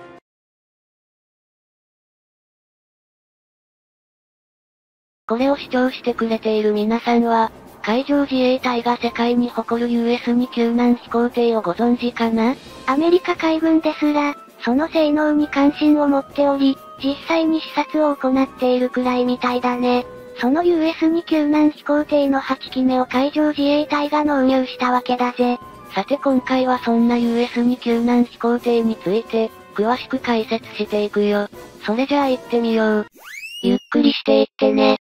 これを視聴してくれている皆さんは、海上自衛隊が世界に誇る US2 救難飛行艇をご存知かな？アメリカ海軍ですら、その性能に関心を持っており、実際に視察を行っているくらいみたいだね。その US2 救難飛行艇の8機目を海上自衛隊が納入したわけだぜ。さて今回はそんな US2 救難飛行艇について、詳しく解説していくよ。それじゃあ行ってみよう。ゆっくりしていってね。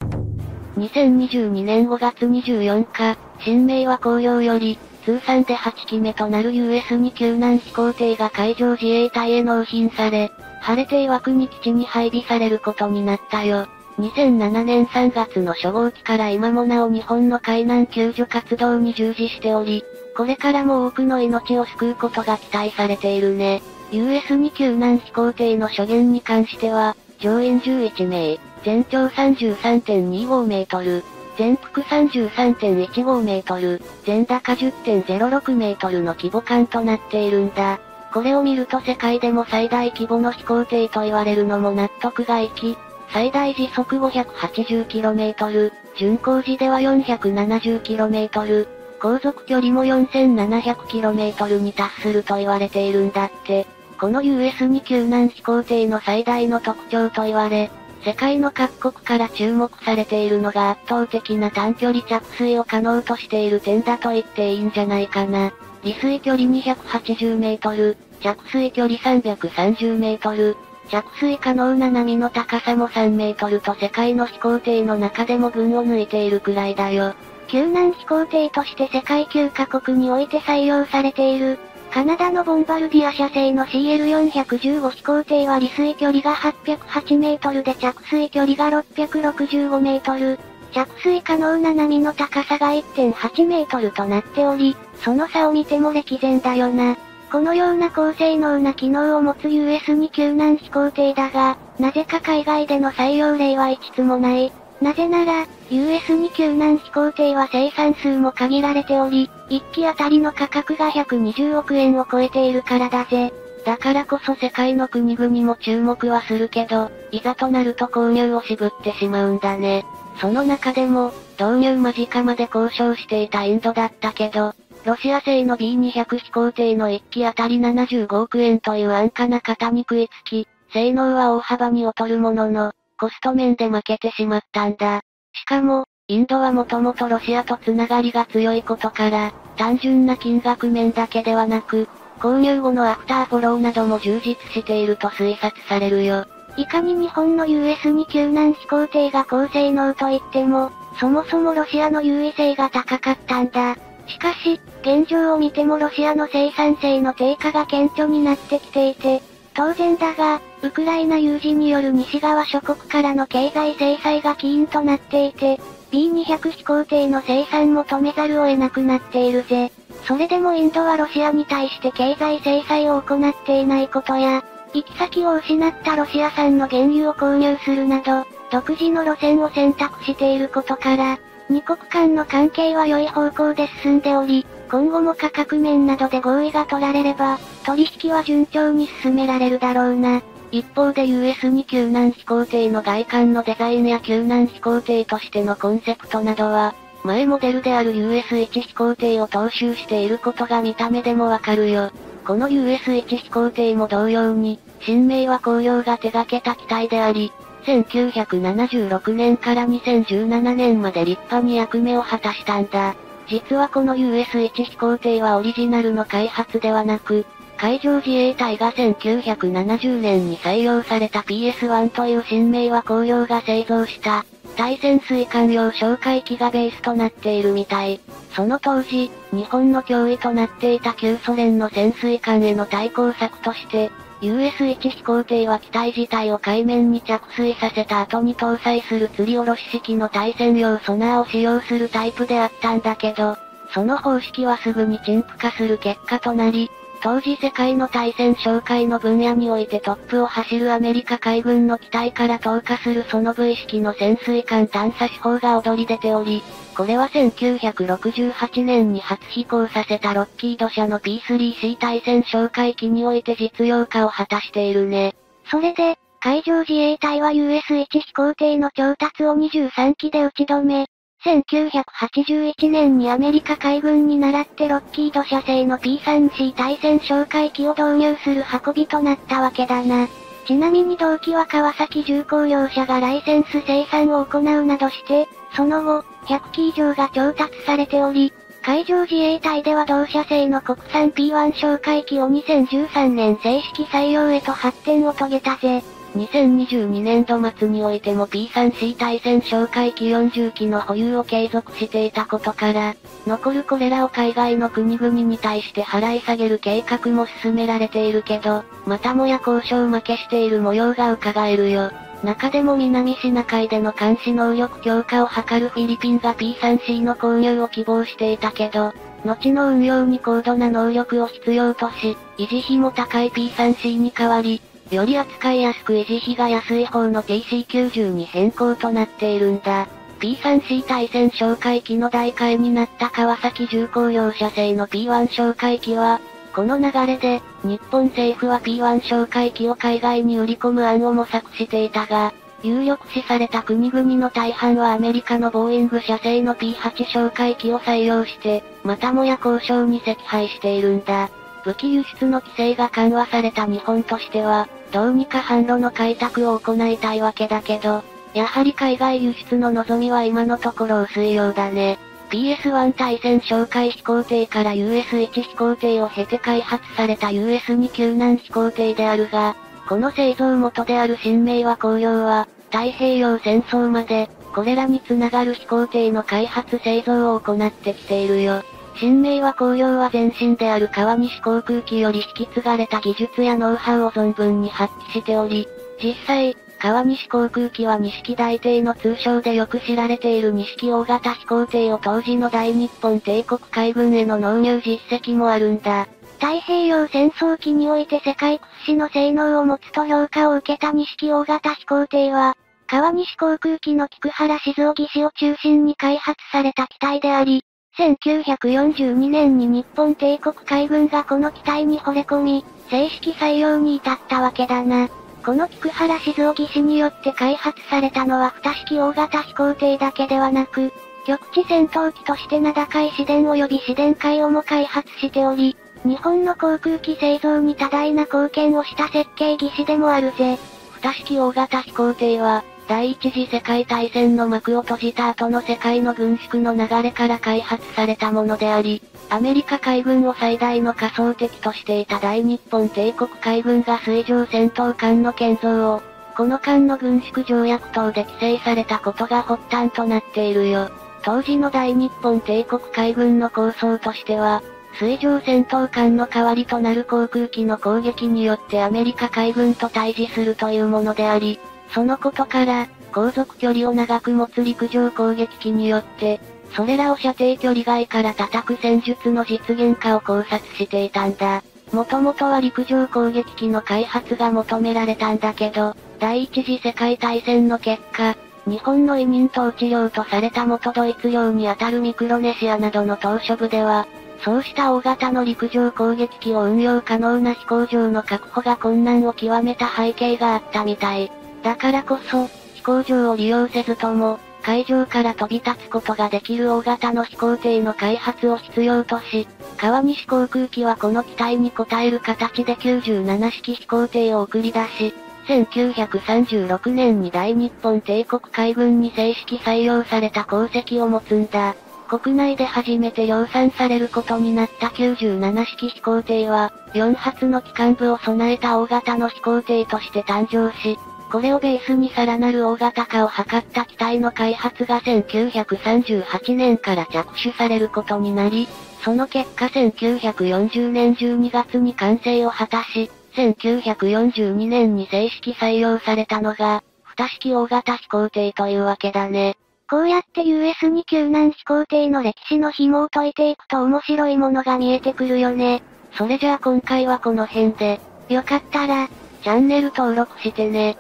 2022年5月24日、新名和工業より、通算で8機目となる US2 救難飛行艇が海上自衛隊へ納品され、晴れて岩国基地に配備されることになったよ。2007年3月の初号機から今もなお日本の海難救助活動に従事しており、これからも多くの命を救うことが期待されているね。US2 救難飛行艇の初限に関しては、乗員11名、全長33.25メートル、全幅33.15メートル、全高10.06メートルの規模感となっているんだ。これを見ると世界でも最大規模の飛行艇と言われるのも納得がいき、最大時速 580km、巡航時では 470km、航続距離も 4700km に達すると言われているんだって。この US2 救難飛行艇の最大の特徴と言われ、世界の各国から注目されているのが圧倒的な短距離着水を可能としている点だと言っていいんじゃないかな。離水距離280メートル、着水距離330メートル、着水可能な波の高さも3メートルと世界の飛行艇の中でも群を抜いているくらいだよ。救難飛行艇として世界9カ国において採用されている、カナダのボンバルディア社製の CL415 飛行艇は離水距離が808メートルで着水距離が665メートル。着水可能な波の高さが1.8メートルとなっており、その差を見ても歴然だよな。このような高性能な機能を持つ US2 救難飛行艇だが、なぜか海外での採用例は一つもない。なぜなら、US2 救難飛行艇は生産数も限られており、1機あたりの価格が120億円を超えているからだぜ。だからこそ世界の国々も注目はするけど、いざとなると購入を渋ってしまうんだね。その中でも、導入間近まで交渉していたインドだったけど、ロシア製の B200 飛行艇の1機あたり75億円という安価な型に食いつき、性能は大幅に劣るものの、コスト面で負けてしまったんだ。しかも、インドはもともとロシアとつながりが強いことから、単純な金額面だけではなく、購入後のアフターフォローなども充実していると推察されるよ。いかに日本の US2 救難飛行艇が高性能といっても、そもそもロシアの優位性が高かったんだ。しかし、現状を見てもロシアの生産性の低下が顕著になってきていて、当然だが、ウクライナ有事による西側諸国からの経済制裁が起因となっていて、B200 飛行艇の生産も止めざるを得なくなっているぜ。それでもインドはロシアに対して経済制裁を行っていないことや、行き先を失ったロシア産の原油を購入するなど、独自の路線を選択していることから、二国間の関係は良い方向で進んでおり、今後も価格面などで合意が取られれば、取引は順調に進められるだろうな。一方で US2 救難飛行艇の外観のデザインや救難飛行艇としてのコンセプトなどは、前モデルである US1 飛行艇を踏襲していることが見た目でもわかるよ。この US1 飛行艇も同様に、新名は工業が手掛けた機体であり、1976年から2017年まで立派に役目を果たしたんだ。実はこの US1 飛行艇はオリジナルの開発ではなく、海上自衛隊が1970年に採用された PS1 という新名は工業が製造した、対潜水艦用哨戒機がベースとなっているみたい。その当時、日本の脅威となっていた旧ソ連の潜水艦への対抗策として、US-1 飛行艇は機体自体を海面に着水させた後に搭載する吊り下ろし式の対戦用ソナーを使用するタイプであったんだけど、その方式はすぐに陳腐化する結果となり、当時世界の対戦紹介の分野においてトップを走るアメリカ海軍の機体から投下するその V 式の潜水艦探査手法が踊り出ており、これは1968年に初飛行させたロッキード社の P3C 対戦哨戒機において実用化を果たしているね。それで、海上自衛隊は US-1 飛行艇の調達を23機で打ち止め、1981年にアメリカ海軍に倣ってロッキード社製の P3C 対戦哨戒機を導入する運びとなったわけだな。ちなみに同機は川崎重工業者がライセンス生産を行うなどして、その後、100機以上が調達されており、海上自衛隊では同社製の国産 P1 哨戒機を2013年正式採用へと発展を遂げたぜ。2022年度末においても P3C 対戦哨戒機40機の保有を継続していたことから、残るこれらを海外の国々に対して払い下げる計画も進められているけど、またもや交渉負けしている模様が伺えるよ。中でも南シナ海での監視能力強化を図るフィリピンが P3C の購入を希望していたけど、後の運用に高度な能力を必要とし、維持費も高い P3C に代わり、より扱いやすく維持費が安い方の TC90 に変更となっているんだ。P3C 対戦哨戒機の代替になった川崎重工業社製の P1 哨戒機は、この流れで、日本政府は P1 哨戒機を海外に売り込む案を模索していたが、有力視された国々の大半はアメリカのボーイング社製の P8 哨戒機を採用して、またもや交渉に惜敗しているんだ。武器輸出の規制が緩和された日本としては、どうにか販路の開拓を行いたいわけだけど、やはり海外輸出の望みは今のところ薄いようだね。PS1 対戦哨戒飛行艇から US1 飛行艇を経て開発された US2 救難飛行艇であるが、この製造元である新明和工業は、太平洋戦争まで、これらにつながる飛行艇の開発製造を行ってきているよ。新明和工業は前身である川西航空機より引き継がれた技術やノウハウを存分に発揮しており、実際、川西航空機は西大帝の通称でよく知られている西大型飛行艇を当時の大日本帝国海軍への納入実績もあるんだ。太平洋戦争期において世界屈指の性能を持つと評価を受けた西大型飛行艇は、川西航空機の菊原静雄技師を中心に開発された機体であり、1942年に日本帝国海軍がこの機体に惚れ込み、正式採用に至ったわけだな。この菊原静雄技師によって開発されたのは二式大型飛行艇だけではなく、局地戦闘機として名高い市電及び市電海をも開発しており、日本の航空機製造に多大な貢献をした設計技師でもあるぜ。二式大型飛行艇は、第一次世界大戦の幕を閉じた後の世界の軍縮の流れから開発されたものであり、アメリカ海軍を最大の仮想敵としていた大日本帝国海軍が水上戦闘艦の建造を、この艦の軍縮条約等で規制されたことが発端となっているよ。当時の大日本帝国海軍の構想としては、水上戦闘艦の代わりとなる航空機の攻撃によってアメリカ海軍と対峙するというものであり、そのことから、航続距離を長く持つ陸上攻撃機によって、それらを射程距離外から叩く戦術の実現化を考察していたんだ。もともとは陸上攻撃機の開発が求められたんだけど、第一次世界大戦の結果、日本の移民統治領とされた元ドイツ領にあたるミクロネシアなどの島嶼部では、そうした大型の陸上攻撃機を運用可能な飛行場の確保が困難を極めた背景があったみたい。だからこそ、飛行場を利用せずとも、海上から飛び立つことができる大型の飛行艇の開発を必要とし、川西航空機はこの機体に応える形で97式飛行艇を送り出し、1936年に大日本帝国海軍に正式採用された功績を持つんだ。国内で初めて量産されることになった97式飛行艇は、4発の機関部を備えた大型の飛行艇として誕生し、これをベースにさらなる大型化を図った機体の開発が1938年から着手されることになり、その結果1940年12月に完成を果たし、1942年に正式採用されたのが、二式大型飛行艇というわけだね。こうやって US に救難飛行艇の歴史の紐を解いていくと面白いものが見えてくるよね。それじゃあ今回はこの辺で、よかったら、チャンネル登録してね。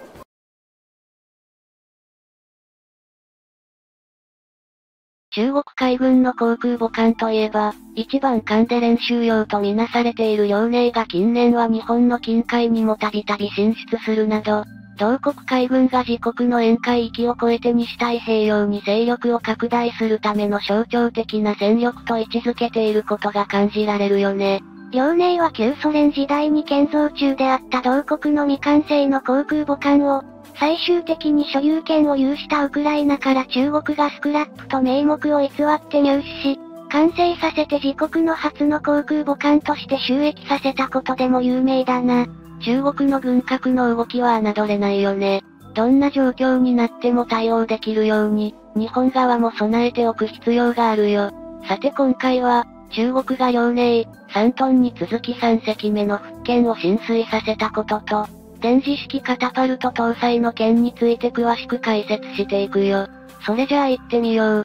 中国海軍の航空母艦といえば、一番艦で練習用とみなされている遼寧が近年は日本の近海にもたびたび進出するなど、同国海軍が自国の沿海域を超えて西太平洋に勢力を拡大するための象徴的な戦力と位置づけていることが感じられるよね。遼寧は旧ソ連時代に建造中であった同国の未完成の航空母艦を、最終的に所有権を有したウクライナから中国がスクラップと名目を偽って入手し、完成させて自国の初の航空母艦として収益させたことでも有名だな。中国の軍拡の動きは侮れないよね。どんな状況になっても対応できるように、日本側も備えておく必要があるよ。さて今回は、中国が遼寧、3トンに続き3隻目の復権を浸水させたことと、電磁式カタパルト搭載の件について詳しく解説していくよ。それじゃあ行ってみよう。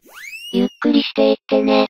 ゆっくりしていってね。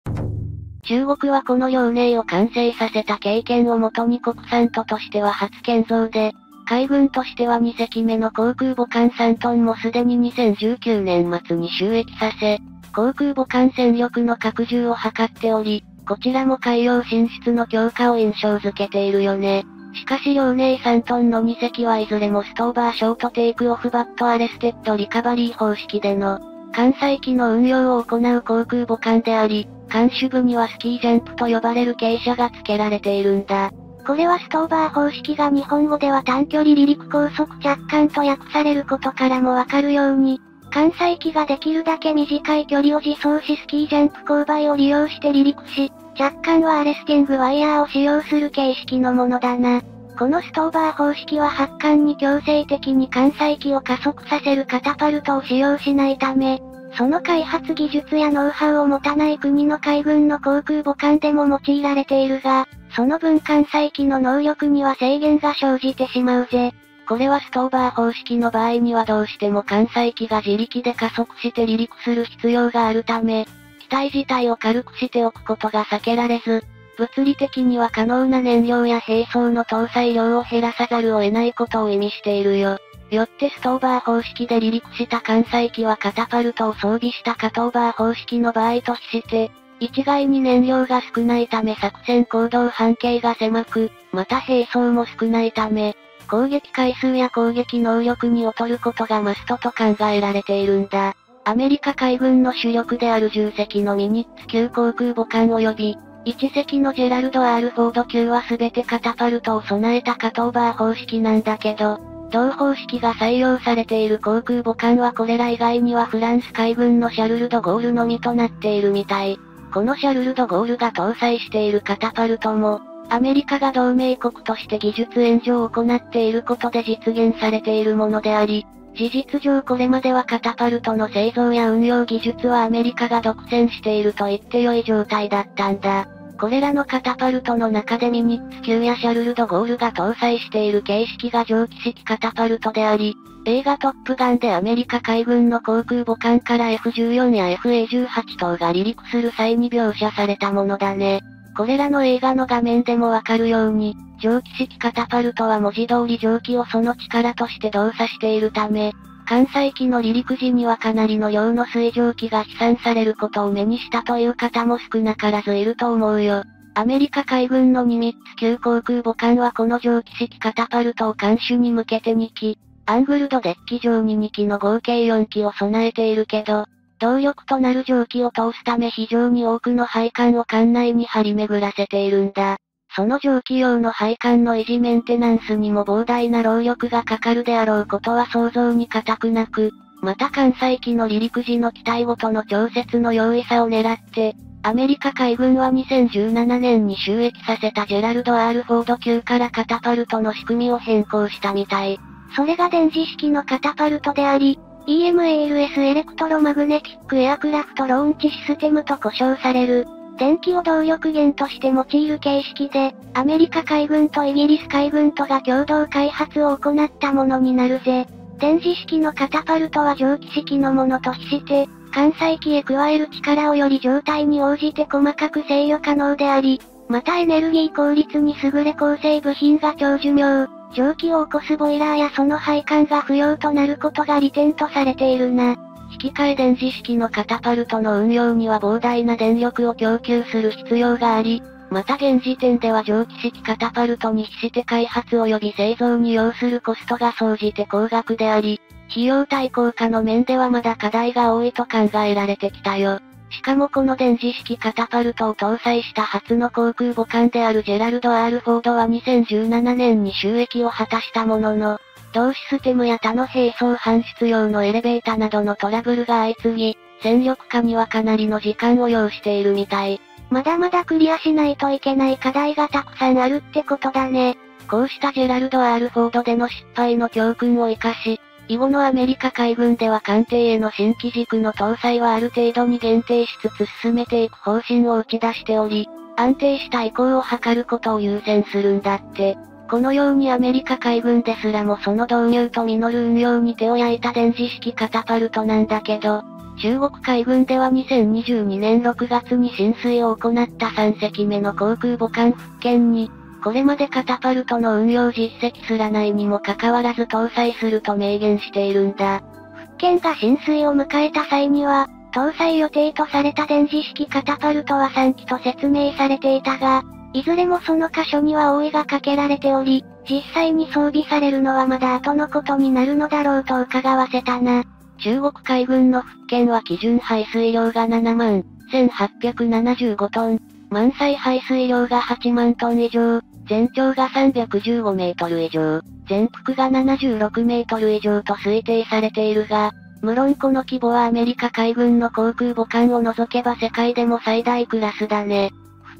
中国はこの遼寧を完成させた経験をもとに国産都としては初建造で、海軍としては2隻目の航空母艦3トンもすでに2019年末に収益させ、航空母艦戦力の拡充を図っており、こちらも海洋進出の強化を印象づけているよね。しかし遼寧、山東の2隻はいずれも STOBAR Short Take Off But Arrested Recovery 方式での、艦載機の運用を行う航空母艦であり、艦首部にはスキージャンプと呼ばれる傾斜が付けられているんだ。これは STOBAR 方式が日本語では短距離離陸拘束着艦と訳されることからもわかるように、艦載機ができるだけ短い距離を自走しスキージャンプ勾配を利用して離陸し、着艦は arresting wire を使用する形式のものだな。このストーバー方式は発艦に強制的に関西機を加速させるカタパルトを使用しないため、その開発技術やノウハウを持たない国の海軍の航空母艦でも用いられているが、その分艦載機の能力には制限が生じてしまうぜ。これはストーバー方式の場合にはどうしても艦載機が自力で加速して離陸する必要があるため、機体自体を軽くしておくことが避けられず、物理的には可能な燃料や兵装の搭載量を減らさざるを得ないことを意味しているよ。よってストーバー方式で離陸した艦載機はカタパルトを装備したカトーバー方式の場合として、一概に燃料が少ないため作戦行動半径が狭く、また兵装も少ないため、攻撃回数や攻撃能力に劣ることがマストと考えられているんだ。アメリカ海軍の主力である10隻のミニッツ級航空母艦及び、1隻のジェラルド・アール・フォード級は全てカタパルトを備えたカトーバー方式なんだけど、同方式が採用されている航空母艦はこれら以外にはフランス海軍のシャルルド・ゴールのみとなっているみたい。このシャルルド・ゴールが搭載しているカタパルトも、アメリカが同盟国として技術援助を行っていることで実現されているものであり、事実上これまではカタパルトの製造や運用技術はアメリカが独占していると言って良い状態だったんだ。これらのカタパルトの中でミニッツ級やシャルルドゴールが搭載している形式が蒸気式カタパルトであり、映画トップガンでアメリカ海軍の航空母艦から F14 や FA18 等が離陸する際に描写されたものだね。これらの映画の画面でもわかるように、蒸気式カタパルトは文字通り蒸気をその力として動作しているため、関西機の離陸時にはかなりの量の水蒸気が飛散されることを目にしたという方も少なからずいると思うよ。アメリカ海軍のニミッツ級航空母艦はこの蒸気式カタパルトを艦首に向けて2機、アングルドデッキ上に2機の合計4機を備えているけど、動力となる蒸気を通すため非常に多くの配管を艦内に張り巡らせているんだ。その蒸気用の配管の維持メンテナンスにも膨大な労力がかかるであろうことは想像に難くなく、また関西機の離陸時の機体ごとの調節の容易さを狙って、アメリカ海軍は2017年に就役させたジェラルド・アール・フォード級からカタパルトの仕組みを変更したみたい。それが電磁式のカタパルトであり、EMALS Electromagnetic Aircraft Launch System と呼称される、電気を動力源として用いる形式で、アメリカ海軍とイギリス海軍とが共同開発を行ったものになるぜ。電磁式のカタパルトは蒸気式のものと比して、関西機へ加える力をより状態に応じて細かく制御可能であり、またエネルギー効率に優れ構成部品が長寿命、蒸気を起こすボイラーやその配管が不要となることが利点とされているな。引き換え電磁式のカタパルトの運用には膨大な電力を供給する必要があり、また現時点では蒸気式カタパルトに比して開発及び製造に要するコストが総じて高額であり、費用対効果の面ではまだ課題が多いと考えられてきたよ。しかもこの電磁式カタパルトを搭載した初の航空母艦であるジェラルド・アール・フォードは2017年に収益を果たしたものの、同システムや他の並走搬出用のエレベータなどのトラブルが相次ぎ、戦力化にはかなりの時間を要しているみたい。まだまだクリアしないといけない課題がたくさんあるってことだね。こうしたジェラルド・アールフォードでの失敗の教訓を活かし、以後のアメリカ海軍では艦艇への新規軸の搭載はある程度に限定しつつ進めていく方針を打ち出しており、安定した移行を図ることを優先するんだって。このようにアメリカ海軍ですらもその導入と実る運用に手を焼いた電磁式カタパルトなんだけど、中国海軍では2022年6月に浸水を行った3隻目の航空母艦復権に、これまでカタパルトの運用実績すらないにもかかわらず搭載すると明言しているんだ。復権が浸水を迎えた際には、搭載予定とされた電磁式カタパルトは3機と説明されていたが、いずれもその箇所には覆いがかけられており、実際に装備されるのはまだ後のことになるのだろうと伺わせたな。中国海軍の復権は基準排水量が7万1875トン、満載排水量が8万トン以上、全長が315メートル以上、全幅が76メートル以上と推定されているが、無論この規模はアメリカ海軍の航空母艦を除けば世界でも最大クラスだね。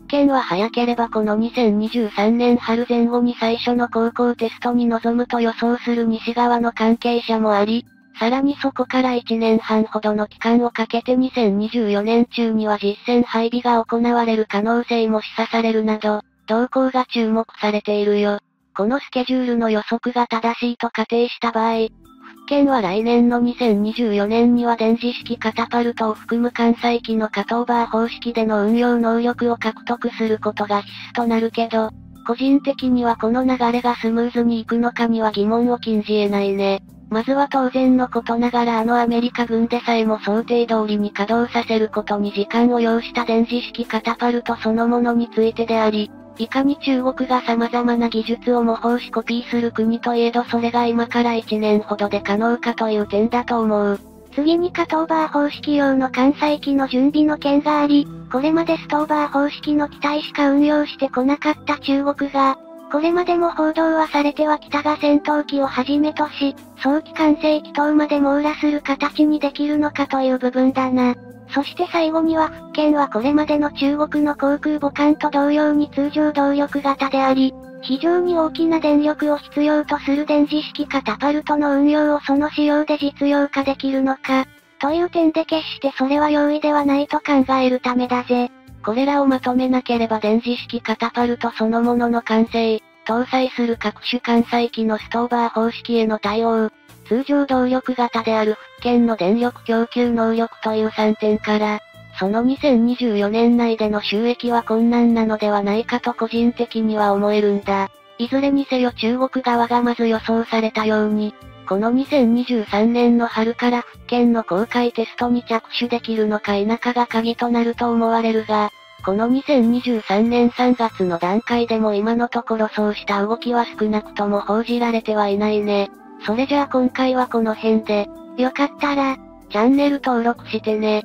復権は早ければこの2023年春前後に最初の航行テストに臨むと予想する西側の関係者もあり、さらにそこから1年半ほどの期間をかけて2024年中には実戦配備が行われる可能性も示唆されるなど、動向が注目されているよ。このスケジュールの予測が正しいと仮定した場合、復権は来年の2024年には電磁式カタパルトを含む関西機のカトーバー方式での運用能力を獲得することが必須となるけど、個人的にはこの流れがスムーズにいくのかには疑問を禁じ得ないね。まずは当然のことながらあのアメリカ軍でさえも想定通りに稼働させることに時間を要した電磁式カタパルトそのものについてであり、いかに中国が様々な技術を模倣しコピーする国といえどそれが今から1年ほどで可能かという点だと思う。次にカトーバー方式用の関西機の準備の件があり、これまでストーバー方式の機体しか運用してこなかった中国が、これまでも報道はされてはきたが戦闘機をはじめとし、早期完成機等まで網羅する形にできるのかという部分だな。そして最後には復権はこれまでの中国の航空母艦と同様に通常動力型であり、非常に大きな電力を必要とする電磁式カタパルトの運用をその仕様で実用化できるのか、という点で決してそれは容易ではないと考えるためだぜ。これらをまとめなければ電磁式カタパルトそのものの完成、搭載する各種艦載機のストーバー方式への対応、通常動力型である復権の電力供給能力という3点から、その2024年内での収益は困難なのではないかと個人的には思えるんだ。いずれにせよ中国側がまず予想されたように、この2023年の春から復権の公開テストに着手できるのか否かが鍵となると思われるが、この2023年3月の段階でも今のところそうした動きは少なくとも報じられてはいないね。それじゃあ今回はこの辺で、よかったら、チャンネル登録してね。